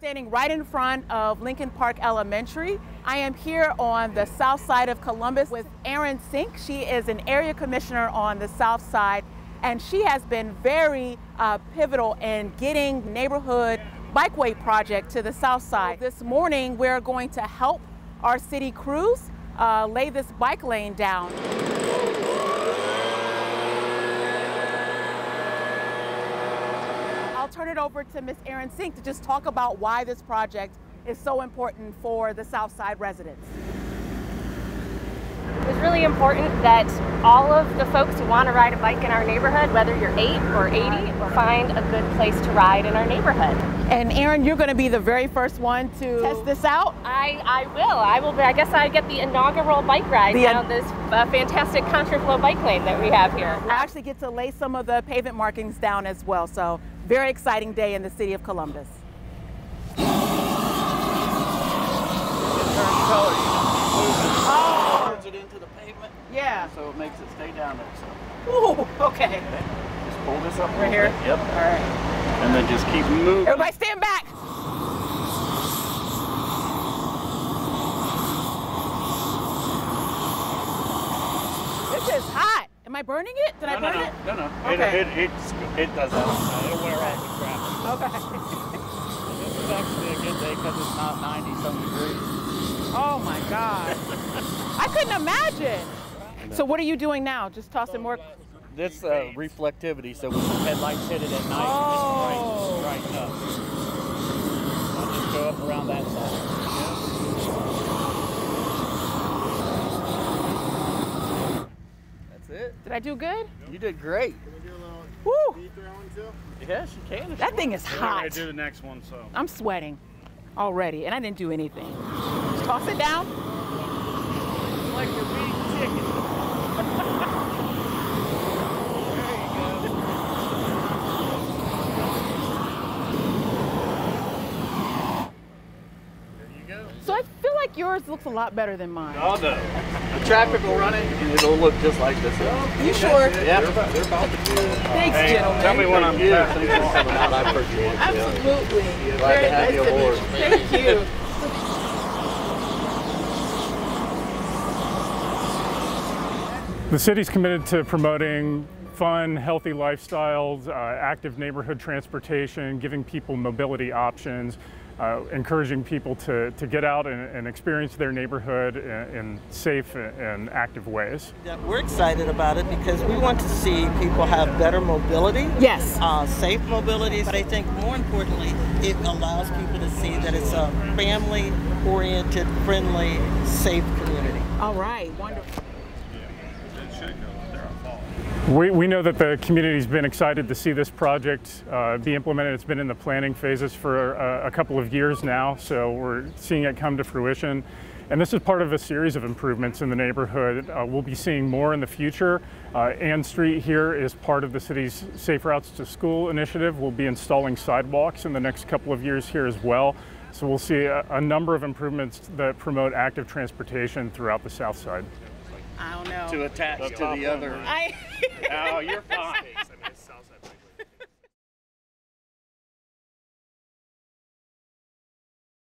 standing right in front of Lincoln Park Elementary. I am here on the south side of Columbus with Erin Sink. She is an area commissioner on the south side, and she has been very uh, pivotal in getting neighborhood bikeway project to the south side. This morning, we're going to help our city crews uh, lay this bike lane down. Turn it over to Ms. Erin Sink to just talk about why this project is so important for the Southside residents. It's really important that all of the folks who want to ride a bike in our neighborhood, whether you're 8 or 80, find a good place to ride in our neighborhood. And Erin, you're going to be the very first one to test this out? I, I will. I will. Be, I guess I get the inaugural bike ride the down this uh, fantastic contraflow bike lane that we have here. I actually get to lay some of the pavement markings down as well. So very exciting day in the city of Columbus. Oh. Turns it into the pavement. Yeah. So it makes it stay down there. So. Ooh, okay. okay. Just pull this up right here. Bit. Yep. All right. And then just keep moving. Everybody stand back. This is hot. Am I burning it? Did no, I burn no, it? No, no. Okay. It, it, it, it does that. It'll wear off with traffic. Okay. this is actually a good day because it's not 90 some degrees. Oh my God. I couldn't imagine. So what are you doing now? Just tossing more? This uh, reflectivity, so when the headlights hit it at night, oh. it's bright, brighten up. I'll just go up around that side. That's it. Did I do good? You did great. Can we do a little Woo. deep throwing too? Yes, you can. That thing is hot. I do the next one, so. I'm sweating already, and I didn't do anything. Just toss it down. Like you're being chicken. So I feel like yours looks a lot better than mine. Oh no. The traffic will run it and it'll look just like this. You sure? Yeah. They're about, they're about to do Thanks, hey, gentlemen. Tell me when I'm here. Thanks for coming out. I appreciate it. Absolutely. Glad Very to have nice you aboard. Thank you. The city's committed to promoting fun, healthy lifestyles, uh, active neighborhood transportation, giving people mobility options, uh, encouraging people to, to get out and, and experience their neighborhood in, in, safe and active ways. We're excited about it because we want to see people have better mobility. Yes. Uh, safe mobility, but I think more importantly, it allows people to see that it's a family-oriented, friendly, safe community. All right, wonderful. We, we know that the community's been excited to see this project uh, be implemented. It's been in the planning phases for a, a, couple of years now, so we're seeing it come to fruition. And this is part of a series of improvements in the neighborhood. Uh, we'll be seeing more in the future. Uh, Ann Street here is part of the city's Safe Routes to School initiative. We'll be installing sidewalks in the next couple of years here as well. So we'll see a, a number of improvements that promote active transportation throughout the south side. I don't know. To attach to the other. I oh, you're fine.